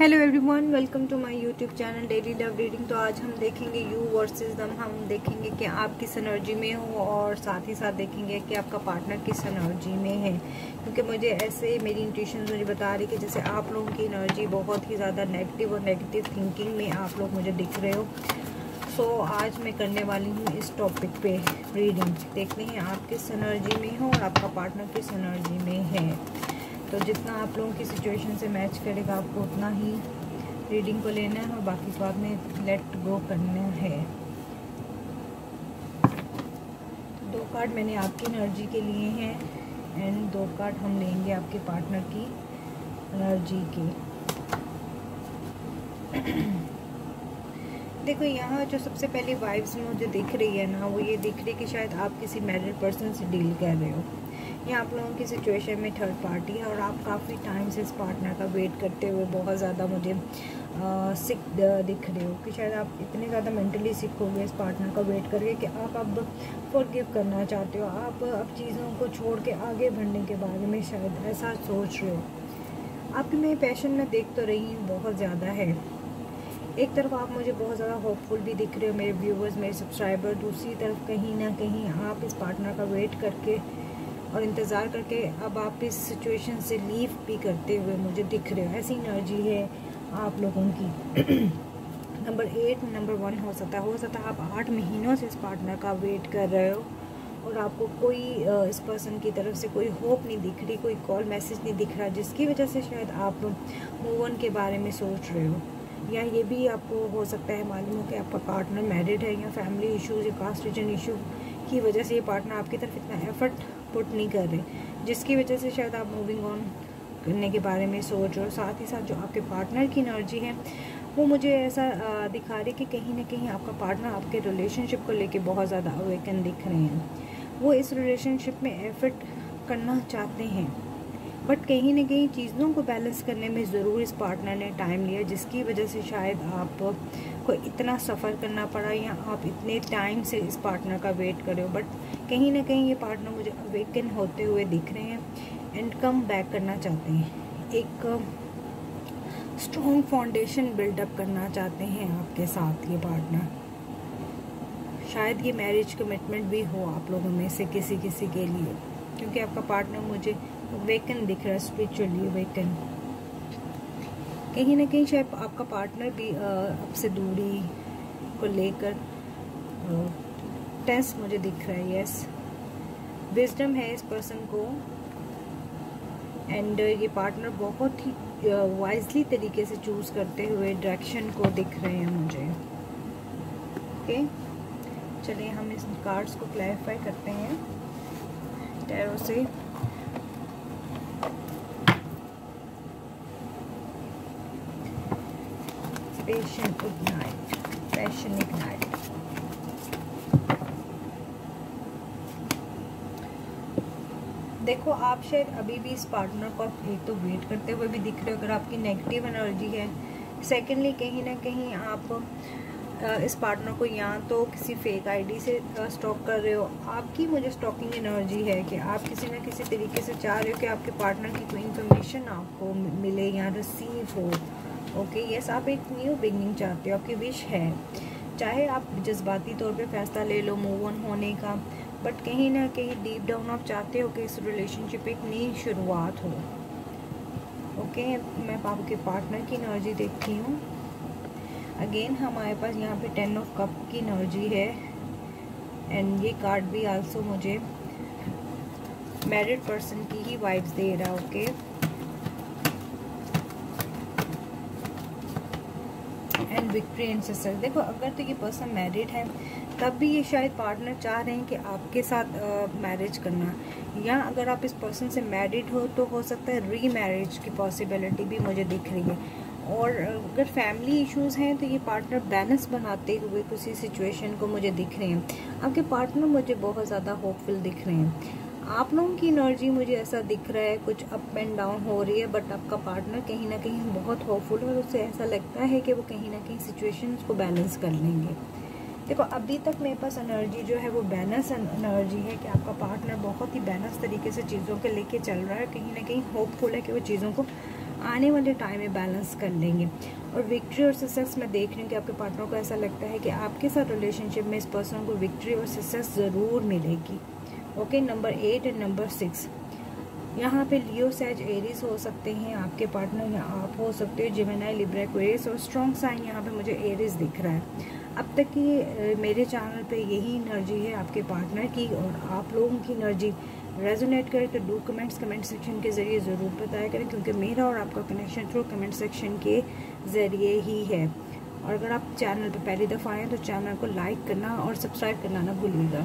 Hello everyone welcome to my YouTube channel daily love reading तो आज हम देखेंगे यू वर्सेस दम हम देखेंगे कि आप किस एनर्जी में हो और साथ ही साथ देखेंगे कि आपका पार्टनर किस एनर्जी में है। क्योंकि मुझे ऐसे मेरी इंट्यूशन मुझे बता रही कि जैसे आप लोगों की एनर्जी बहुत ही ज़्यादा नेगेटिव और नेगेटिव थिंकिंग में आप लोग मुझे दिख रहे हो। सो so, आज मैं करने वाली हूँ इस टॉपिक पे रीडिंग देखते हैं आप किस एनर्जी में हो और आपका पार्टनर किस एनर्जी में है। तो जितना आप लोगों की सिचुएशन से मैच करेगा, आपको उतना ही रीडिंग को लेना है और बाकी को आपने लेट गो करना है। दो कार्ड मैंने आपकी एनर्जी के लिए हैं एंड दो कार्ड हम लेंगे आपके पार्टनर की एनर्जी के। देखो, यहाँ जो सबसे पहले वाइब्स मुझे दिख रही है ना, वो ये दिख रही है कि शायद आप किसी मैरिड पर्सन से डील कर रहे हो। या आप लोगों की सिचुएशन में थर्ड पार्टी है और आप काफ़ी टाइम से इस पार्टनर का वेट करते हुए बहुत ज़्यादा मुझे सिक दिख रहे हो कि शायद आप इतने ज़्यादा मेंटली सिक हो गए इस पार्टनर का वेट करके कि आप अब फॉरगिव करना चाहते हो। आप अब चीज़ों को छोड़ के आगे बढ़ने के बारे में शायद ऐसा सोच रहे हो। आपकी मैं पैशन में देख तो रही हूँ, बहुत ज़्यादा है। एक तरफ़ आप मुझे बहुत ज़्यादा होपफुल भी दिख रहे हो, मेरे व्यूवर्स मेरे सब्सक्राइबर दूसरी तरफ़ कहीं ना कहीं आप इस पार्टनर का वेट करके और इंतज़ार करके अब आप इस सिचुएशन से लीव भी करते हुए मुझे दिख रहे हो। ऐसी एनर्जी है आप लोगों की। नंबर एट नंबर वन हो सकता है, हो सकता है आप आठ महीनों से इस पार्टनर का वेट कर रहे हो और आपको कोई इस पर्सन की तरफ़ से कोई होप नहीं दिख रही, कोई कॉल मैसेज नहीं दिख रहा, जिसकी वजह से शायद आप मूव ऑन के बारे में सोच रहे हो। या ये भी आपको हो सकता है मालूम हो कि आपका पार्टनर मैरिड है या फैमिली इशूज़ या कास्ट रीजन इशू की वजह से ये पार्टनर आपकी तरफ़ इतना एफर्ट पुट नहीं कर रहे। जिसकी वजह से शायद आप मूविंग ऑन करने के बारे में सोच रहे हो। साथ ही साथ जो आपके पार्टनर की एनर्जी है, वो मुझे ऐसा दिखा रही कि कहीं ना कहीं आपका पार्टनर आपके रिलेशनशिप को लेके बहुत ज़्यादा अवेकन दिख रहे हैं। वो इस रिलेशनशिप में एफर्ट करना चाहते हैं। बट कहीं ना कहीं चीज़ों को बैलेंस करने में ज़रूर इस पार्टनर ने टाइम लिया, जिसकी वजह से शायद आप को इतना सफ़र करना पड़ा या आप इतने टाइम से इस पार्टनर का वेट कर रहे हो। बट कहीं ना कहीं ये पार्टनर मुझे अवेकन होते हुए दिख रहे हैं एंड कम बैक करना चाहते हैं। एक स्ट्रॉन्ग फाउंडेशन बिल्डअप करना चाहते हैं आपके साथ ये पार्टनर शायद ये मैरिज कमिटमेंट भी हो आप लोगों में से किसी किसी के लिए, क्योंकि आपका पार्टनर मुझे वेकन दिख रहा है स्पिरिचुअली वेकन कहीं ना कहीं शायद आपका पार्टनर भी आपसे दूरी को लेकर टेंस मुझे दिख रहा है यस विजडम है इस पर्सन को। एंड ये पार्टनर बहुत ही वाइजली तरीके से चूज़ करते हुए डायरेक्शन को दिख रहे हैं मुझे। ओके चलिए हम इस कार्ड्स को क्लैरिफाई करते हैं। टैरो से। Passion ignite. Passion ignite. देखो, आप शायद अभी भी इस पार्टनर को आप एक तो वेट करते हुए भी दिख रहे हो, अगर आपकी नेगेटिव एनर्जी है। सेकेंडली कहीं ना कहीं आप इस पार्टनर को या तो किसी फेक आईडी से स्टॉक कर रहे हो। आपकी मुझे स्टॉकिंग एनर्जी है कि आप किसी ना किसी तरीके से चाह रहे हो कि आपके पार्टनर की कोई इन्फॉर्मेशन आपको मिले या रिसीव हो। ओके यस आप एक न्यू बिगनिंग चाहते हो, आपकी विश है। चाहे आप जज्बाती तौर पे फैसला ले लो मूव ऑन होने का बट कहीं ना कहीं डीप डाउन आप चाहते हो कि इस रिलेशनशिप एक नई शुरुआत हो। ओके मैं आपके पार्टनर की एनर्जी देखती हूँ। अगेन हमारे पास यहाँ पे टेन ऑफ़ कप की एनर्जी है। एंड ये कार्ड भी आल्सो मुझे मैरिड पर्सन की ही वाइब्स दे रहा है okay okay? Victory and sister देखो, अगर तो ये पर्सन मैरिड है, तब भी ये शायद पार्टनर चाह रहे हैं कि आपके साथ मैरिज करना। या अगर आप इस पर्सन से मैरिड हो तो हो सकता है री मैरिज की पॉसिबिलिटी भी मुझे दिख रही है। और अगर फैमिली इश्यूज़ हैं तो ये पार्टनर बैलेंस बनाते हुए किसी सिचुएशन को मुझे दिख रहे हैं। आपके पार्टनर मुझे बहुत ज़्यादा होपफुल दिख रहे हैं। आप लोगों की एनर्जी मुझे ऐसा दिख रहा है, कुछ अप एंड डाउन हो रही है बट आपका पार्टनर कहीं ना कहीं बहुत होपफुल है और उससे ऐसा लगता है कि वो कहीं ना कहीं सिचुएशन को बैलेंस कर लेंगे। देखो, अभी तक मेरे पास एनर्जी जो है वो बैलेंस एनर्जी है कि आपका पार्टनर बहुत ही बैलेंस तरीके से चीज़ों के लेके चल रहा है, कहीं ना कहीं होपफुल है कि वो चीज़ों को आने वाले टाइम में बैलेंस कर लेंगे। और विक्ट्री और सक्सेस में देख रही हूँ कि आपके पार्टनर को ऐसा लगता है कि आपके साथ रिलेशनशिप में इस पर्सन को विक्ट्री और सक्सेस ज़रूर मिलेगी। Okay, number eight and number six. यहाँ पे लियो सैज एरीज हो सकते हैं, आपके पार्टनर या आप हो सकते हो, जिमेनाई, लिब्रा एक्वेरियस और स्ट्रॉन्ग साइन यहाँ पे मुझे एरीज दिख रहा है। अब तक की मेरे चैनल पे यही एनर्जी है आपके पार्टनर की और आप लोगों की एनर्जी। रेजोनेट करे तो डू कमेंट्स, कमेंट सेक्शन के ज़रिए ज़रूर बताया करें, क्योंकि मेरा और आपका कनेक्शन थ्रू कमेंट सेक्शन के ज़रिए ही है। और अगर आप चैनल पर पहली दफ़ा आएँ तो चैनल को लाइक करना और सब्सक्राइब करना ना भूलिएगा।